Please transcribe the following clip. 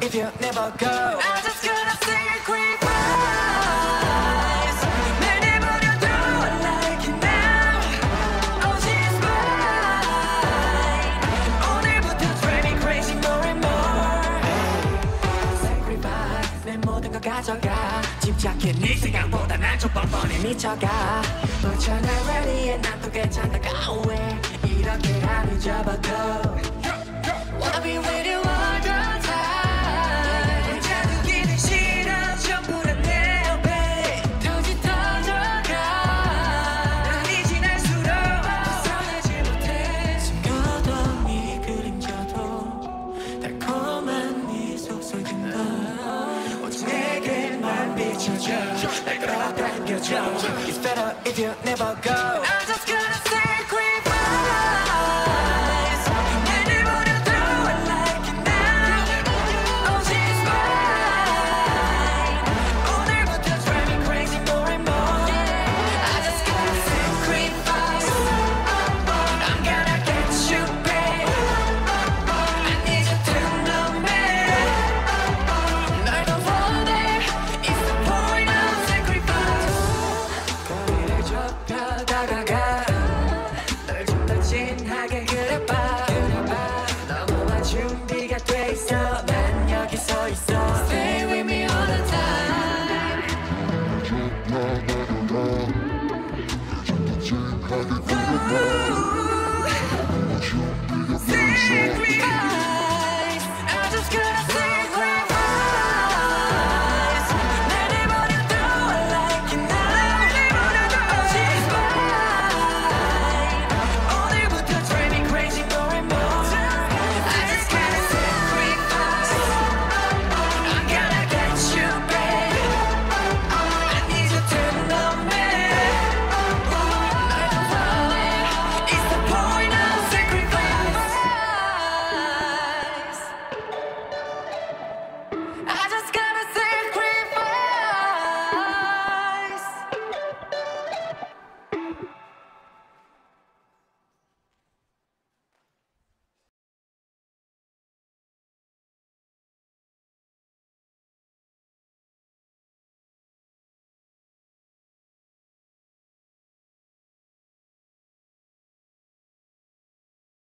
if you never go I just gotta say a quick rise 날 내버려둬 like it now Oh she's mine 오늘부터 drive me crazy more and more Sacrifice 내 모든 걸 가져가 집착해 네 생각보다 난좀 뻔뻔해 미쳐가 너처럼 ready해 It's better if you never go. 다가가 널 좀 더 진하게 그려봐 그려봐 너무나 준비가 돼 있어 난 여기 서 있어 Stay with me all the time 하게 그려봐 너무나 준비가 돼 있어